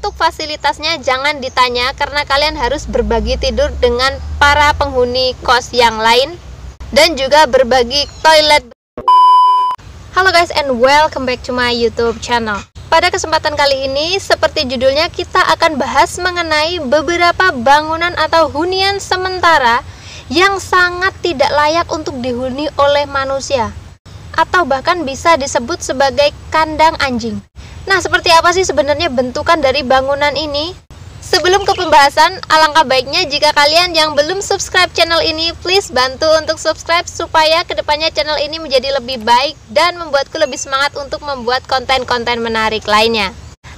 Untuk fasilitasnya jangan ditanya karena kalian harus berbagi tidur dengan para penghuni kos yang lain dan juga berbagi toilet. Halo guys and welcome back to my YouTube channel. Pada kesempatan kali ini, seperti judulnya, kita akan bahas mengenai beberapa bangunan atau hunian sementara yang sangat tidak layak untuk dihuni oleh manusia atau bahkan bisa disebut sebagai kandang anjing. Nah, seperti apa sih sebenarnya bentukan dari bangunan ini? Sebelum ke pembahasan, alangkah baiknya jika kalian yang belum subscribe channel ini, please bantu untuk subscribe supaya ke depannya channel ini menjadi lebih baik dan membuatku lebih semangat untuk membuat konten-konten menarik lainnya.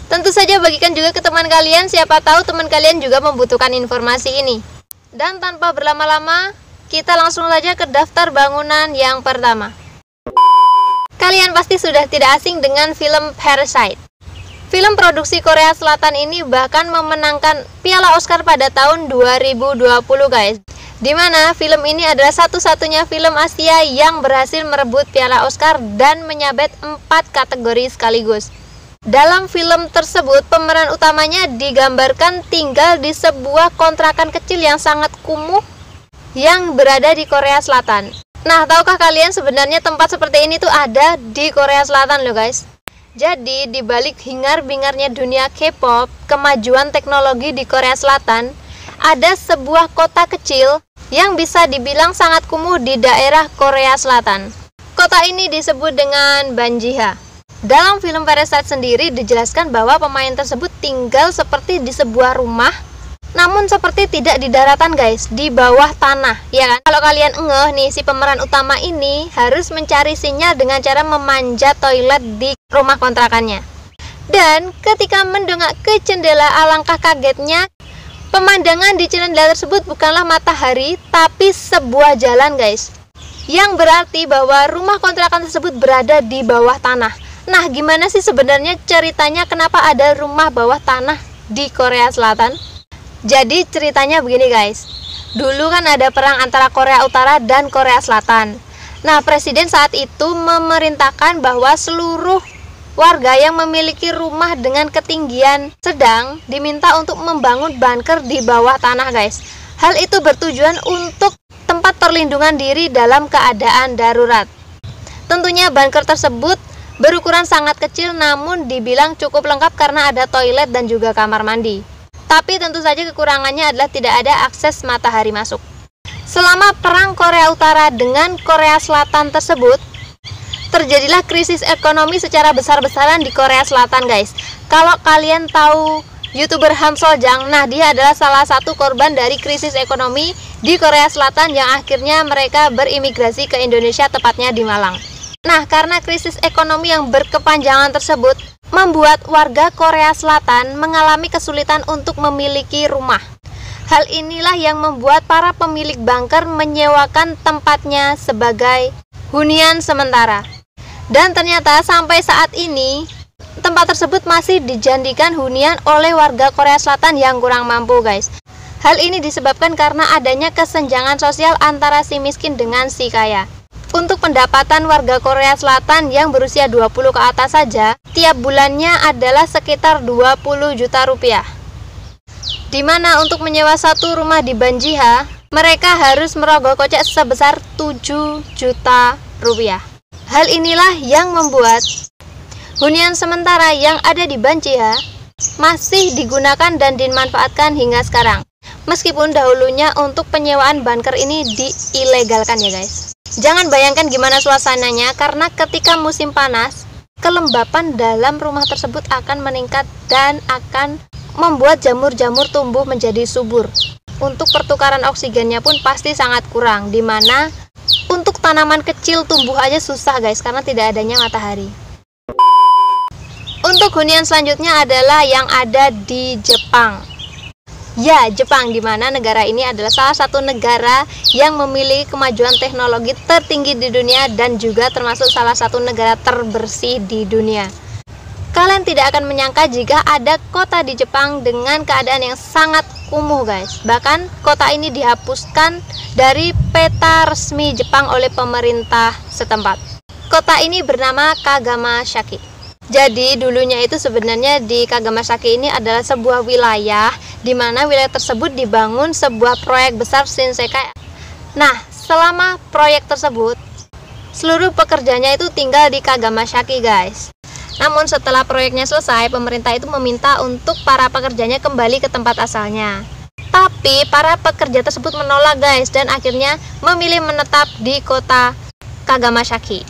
Tentu saja bagikan juga ke teman kalian, siapa tahu teman kalian juga membutuhkan informasi ini. Dan tanpa berlama-lama, kita langsung saja ke daftar bangunan yang pertama. Kalian pasti sudah tidak asing dengan film Parasite. Film produksi Korea Selatan ini bahkan memenangkan Piala Oscar pada tahun 2020 guys. Di mana film ini adalah satu-satunya film Asia yang berhasil merebut Piala Oscar dan menyabet empat kategori sekaligus. Dalam film tersebut, pemeran utamanya digambarkan tinggal di sebuah kontrakan kecil yang sangat kumuh yang berada di Korea Selatan. Nah, tahukah kalian sebenarnya tempat seperti ini tuh ada di Korea Selatan loh guys? Jadi, di balik hingar-bingarnya dunia K-pop, kemajuan teknologi di Korea Selatan, ada sebuah kota kecil yang bisa dibilang sangat kumuh di daerah Korea Selatan. Kota ini disebut dengan Banjiha. Dalam film Parasite sendiri dijelaskan bahwa pemain tersebut tinggal seperti di sebuah rumah namun seperti tidak di daratan guys, di bawah tanah, ya kan? Kalau kalian ngeh nih, si pemeran utama ini harus mencari sinyal dengan cara memanjat toilet di rumah kontrakannya. Dan ketika mendongak ke jendela alangkah kagetnya, pemandangan di jendela tersebut bukanlah matahari, tapi sebuah jalan guys. Yang berarti bahwa rumah kontrakan tersebut berada di bawah tanah. Nah, gimana sih sebenarnya ceritanya kenapa ada rumah bawah tanah di Korea Selatan? Jadi ceritanya begini guys. Dulu kan ada perang antara Korea Utara dan Korea Selatan. Nah, presiden saat itu memerintahkan bahwa seluruh warga yang memiliki rumah dengan ketinggian sedang diminta untuk membangun bunker di bawah tanah, guys. Hal itu bertujuan untuk tempat perlindungan diri dalam keadaan darurat. Tentunya bunker tersebut berukuran sangat kecil namun dibilang cukup lengkap karena ada toilet dan juga kamar mandi. Tapi tentu saja kekurangannya adalah tidak ada akses matahari masuk. Selama perang Korea Utara dengan Korea Selatan tersebut, terjadilah krisis ekonomi secara besar-besaran di Korea Selatan, guys. Kalau kalian tahu YouTuber Han Jang, nah dia adalah salah satu korban dari krisis ekonomi di Korea Selatan yang akhirnya mereka berimigrasi ke Indonesia tepatnya di Malang. Nah, karena krisis ekonomi yang berkepanjangan tersebut, membuat warga Korea Selatan mengalami kesulitan untuk memiliki rumah. Hal inilah yang membuat para pemilik bunker menyewakan tempatnya sebagai hunian sementara. Dan ternyata sampai saat ini tempat tersebut masih dijanjikan hunian oleh warga Korea Selatan yang kurang mampu, guys. Hal ini disebabkan karena adanya kesenjangan sosial antara si miskin dengan si kaya. Untuk pendapatan warga Korea Selatan yang berusia 20 ke atas saja, tiap bulannya adalah sekitar 20 juta rupiah. Di mana untuk menyewa satu rumah di Banjiha, mereka harus merogoh kocek sebesar 7 juta rupiah. Hal inilah yang membuat hunian sementara yang ada di Banjiha masih digunakan dan dimanfaatkan hingga sekarang. Meskipun dahulunya untuk penyewaan bunker ini diilegalkan ya guys. Jangan bayangkan gimana suasananya karena ketika musim panas, kelembapan dalam rumah tersebut akan meningkat dan akan membuat jamur-jamur tumbuh menjadi subur. Untuk pertukaran oksigennya pun pasti sangat kurang, di mana untuk tanaman kecil tumbuh aja susah guys karena tidak adanya matahari. Untuk hunian selanjutnya adalah yang ada di Jepang. Ya, Jepang di mana negara ini adalah salah satu negara yang memiliki kemajuan teknologi tertinggi di dunia dan juga termasuk salah satu negara terbersih di dunia. Kalian tidak akan menyangka jika ada kota di Jepang dengan keadaan yang sangat kumuh, guys. Bahkan kota ini dihapuskan dari peta resmi Jepang oleh pemerintah setempat. Kota ini bernama Kagama Shaki. Jadi dulunya itu sebenarnya di Kagamasaki ini adalah sebuah wilayah di mana wilayah tersebut dibangun sebuah proyek besar Shinsekai. Nah, selama proyek tersebut seluruh pekerjanya itu tinggal di Kagamasaki, guys. Namun setelah proyeknya selesai, pemerintah itu meminta untuk para pekerjanya kembali ke tempat asalnya. Tapi para pekerja tersebut menolak, guys, dan akhirnya memilih menetap di kota Kagamasaki.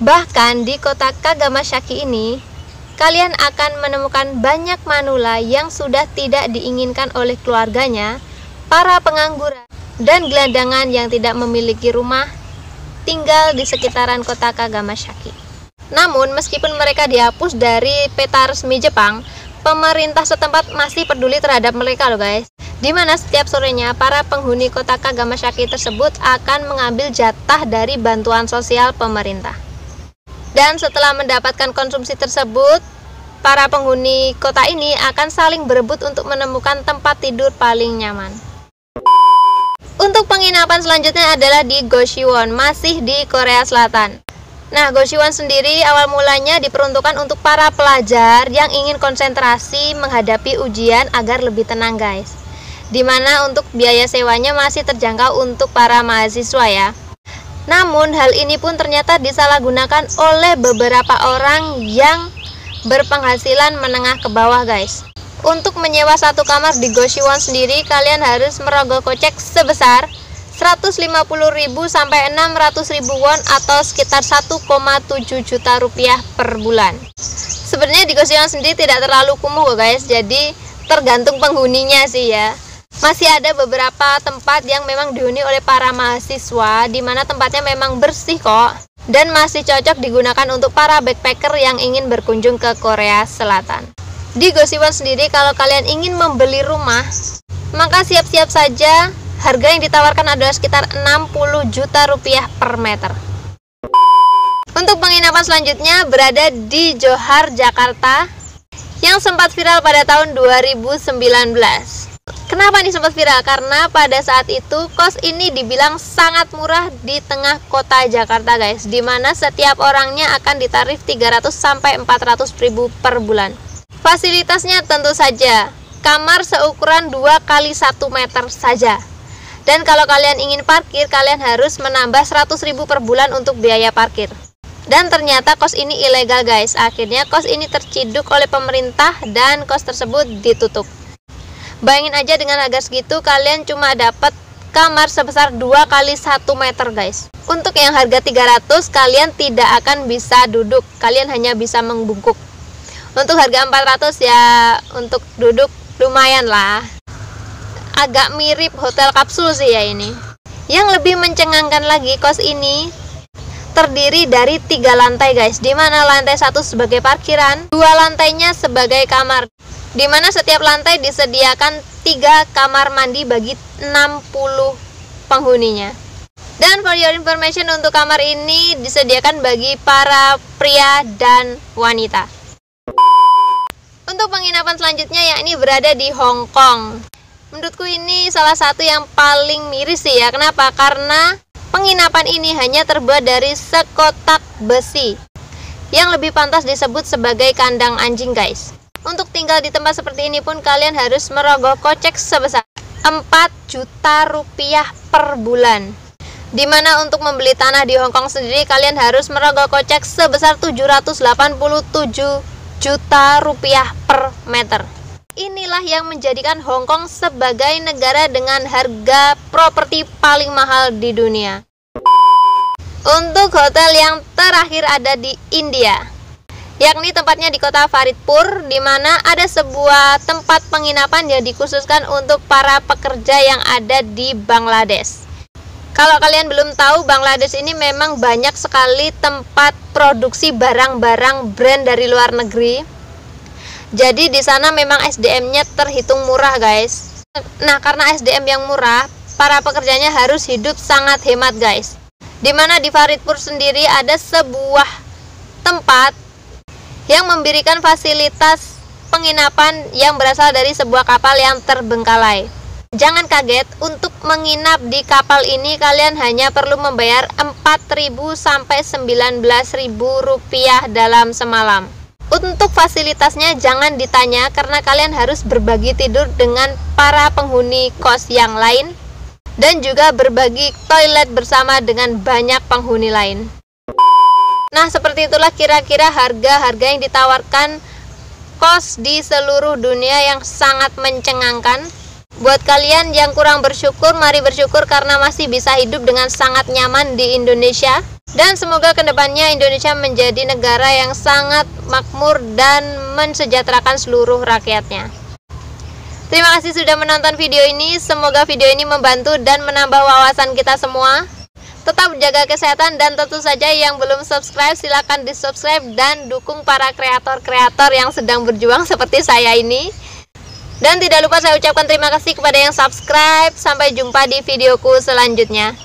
Bahkan di kota Kagamasaki ini, kalian akan menemukan banyak manula yang sudah tidak diinginkan oleh keluarganya, para pengangguran, dan gelandangan yang tidak memiliki rumah tinggal di sekitaran kota Kagamasaki. Namun, meskipun mereka dihapus dari peta resmi Jepang, pemerintah setempat masih peduli terhadap mereka loh guys. Di mana setiap sorenya para penghuni kota Kagamasaki tersebut akan mengambil jatah dari bantuan sosial pemerintah. Dan setelah mendapatkan konsumsi tersebut, para penghuni kota ini akan saling berebut untuk menemukan tempat tidur paling nyaman. Untuk penginapan selanjutnya adalah di Goshiwon, masih di Korea Selatan. Nah, Goshiwon sendiri awal mulanya diperuntukkan untuk para pelajar yang ingin konsentrasi menghadapi ujian agar lebih tenang, guys. Di mana untuk biaya sewanya masih terjangkau untuk para mahasiswa ya. Namun hal ini pun ternyata disalahgunakan oleh beberapa orang yang berpenghasilan menengah ke bawah guys. Untuk menyewa satu kamar di Goshiwon sendiri kalian harus merogoh kocek sebesar 150.000 sampai 600.000 won atau sekitar 1,7 juta rupiah per bulan. Sebenarnya di Goshiwon sendiri tidak terlalu kumuh guys, jadi tergantung penghuninya sih ya. Masih ada beberapa tempat yang memang dihuni oleh para mahasiswa di mana tempatnya memang bersih kok dan masih cocok digunakan untuk para backpacker yang ingin berkunjung ke Korea Selatan. Di Gosiwon sendiri kalau kalian ingin membeli rumah, maka siap-siap saja harga yang ditawarkan adalah sekitar 60 juta rupiah per meter. Untuk penginapan selanjutnya berada di Johar, Jakarta yang sempat viral pada tahun 2019. Kenapa ini sempat viral? Karena pada saat itu kos ini dibilang sangat murah di tengah kota Jakarta guys Di mana setiap orangnya akan ditarif 300 sampai 400 ribu per bulan. Fasilitasnya tentu saja Kamar seukuran 2 kali 1 meter saja. Dan kalau kalian ingin parkir kalian harus menambah 100 ribu per bulan untuk biaya parkir. Dan ternyata kos ini ilegal guys. Akhirnya kos ini terciduk oleh pemerintah dan kos tersebut ditutup Bayangin aja dengan harga segitu kalian cuma dapat kamar sebesar 2 kali 1 meter guys. Untuk yang harga 300 kalian tidak akan bisa duduk. Kalian hanya bisa membungkuk. Untuk harga 400 ya untuk duduk lumayan lah. Agak mirip hotel kapsul sih ya ini. Yang lebih mencengangkan lagi kos ini terdiri dari tiga lantai guys. Di mana lantai satu sebagai parkiran Dua lantainya sebagai kamar di mana setiap lantai disediakan tiga kamar mandi bagi 60 penghuninya. Dan for your information untuk kamar ini disediakan bagi para pria dan wanita. Untuk penginapan selanjutnya yakni berada di Hong Kong. Menurutku ini salah satu yang paling miris sih ya. Kenapa? Karena penginapan ini hanya terbuat dari sekotak besi yang lebih pantas disebut sebagai kandang anjing guys. Untuk tinggal di tempat seperti ini pun kalian harus merogoh kocek sebesar 4 juta rupiah per bulan. Di mana untuk membeli tanah di Hongkong sendiri kalian harus merogoh kocek sebesar 787 juta rupiah per meter. Inilah yang menjadikan Hongkong sebagai negara dengan harga properti paling mahal di dunia. Untuk hotel yang terakhir ada di India yakni tempatnya di kota Faridpur di mana ada sebuah tempat penginapan yang dikhususkan untuk para pekerja yang ada di Bangladesh. Kalau kalian belum tahu, Bangladesh ini memang banyak sekali tempat produksi barang-barang brand dari luar negeri. Jadi di sana memang SDM-nya terhitung murah, guys. Nah, karena SDM yang murah, para pekerjanya harus hidup sangat hemat, guys. Di mana di Faridpur sendiri ada sebuah tempat yang memberikan fasilitas penginapan yang berasal dari sebuah kapal yang terbengkalai. Jangan kaget, untuk menginap di kapal ini kalian hanya perlu membayar 4.000 sampai 19.000 rupiah dalam semalam. Untuk fasilitasnya jangan ditanya karena kalian harus berbagi tidur dengan para penghuni kos yang lain dan juga berbagi toilet bersama dengan banyak penghuni lain. Nah, seperti itulah kira-kira harga-harga yang ditawarkan kos di seluruh dunia yang sangat mencengangkan. Buat kalian yang kurang bersyukur, mari bersyukur karena masih bisa hidup dengan sangat nyaman di Indonesia. Dan semoga ke depannya Indonesia menjadi negara yang sangat makmur dan mensejahterakan seluruh rakyatnya. Terima kasih sudah menonton video ini. Semoga video ini membantu dan menambah wawasan kita semua. Tetap jaga kesehatan dan tentu saja yang belum subscribe silahkan di subscribe dan dukung para kreator-kreator yang sedang berjuang seperti saya ini. Dan tidak lupa saya ucapkan terima kasih kepada yang subscribe. Sampai jumpa di videoku selanjutnya.